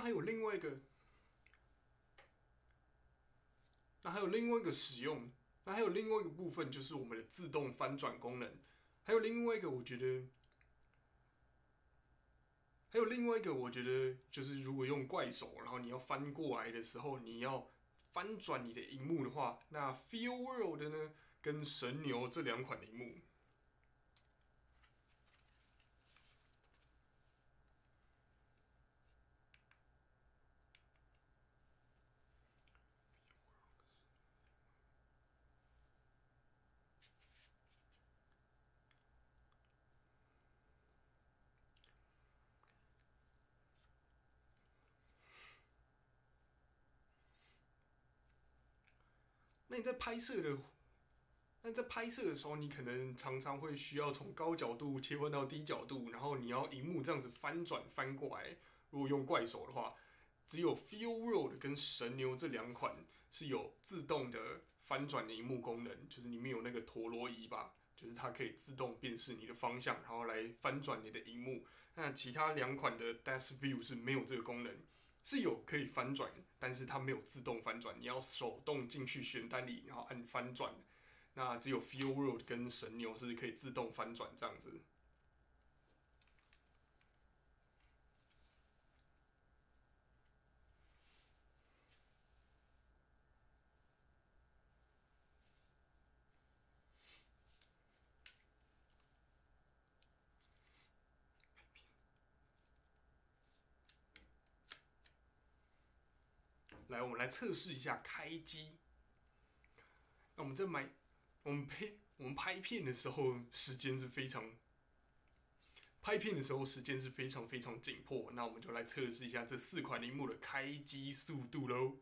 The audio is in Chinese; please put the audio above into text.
还有另外一个，那还有另外一个使用，那还有另外一个部分就是我们的自动翻转功能，还有另外一个我觉得，还有另外一个我觉得就是如果用怪手，然后你要翻过来的时候，你要翻转你的荧幕的话，那 Feel World 呢跟神牛这两款荧幕。那你在拍摄的，那在拍摄的时候，你可能常常会需要从高角度切换到低角度，然后你要荧幕这样子翻转翻过来。如果用怪手的话，只有 Feel World 跟神牛这两款是有自动的翻转的荧幕功能，就是里面有那个陀螺仪吧，就是它可以自动辨识你的方向，然后来翻转你的荧幕。那其他两款的 Death View 是没有这个功能。是有可以翻转，但是它没有自动翻转，你要手动进去选单里，然后按翻转。那只有 Feel World 跟神牛是可以自动翻转这样子。来，我们来测试一下开机。那我们在买，我们拍，我们拍片的时候时间是非常，拍片的时候时间是非常非常紧迫。那我们就来测试一下这四款铃木的开机速度喽。